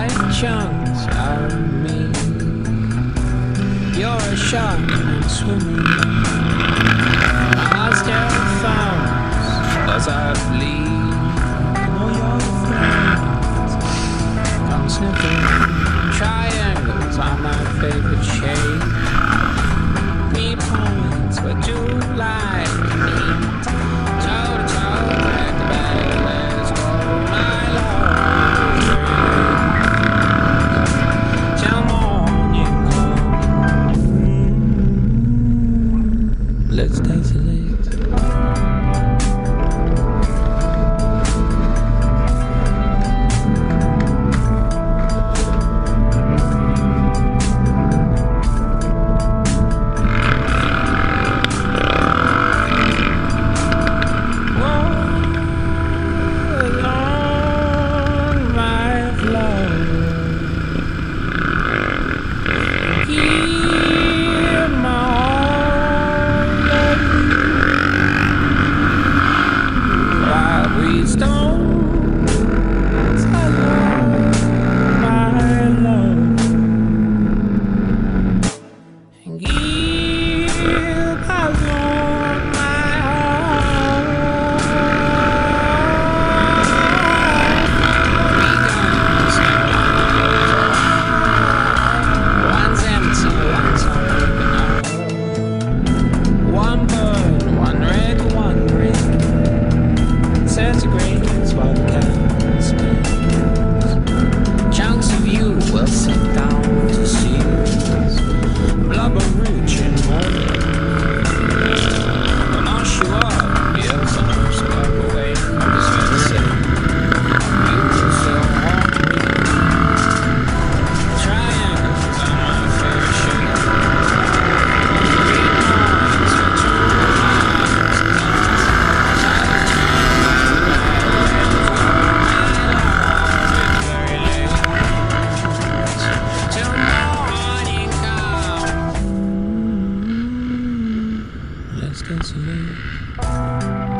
light chunks of me. You're a shark and swimming. I'll stare at thorns as I bleed. All your friends come sniffing. Triangles are my favorite shape. Me points, but you lie. States just dancing.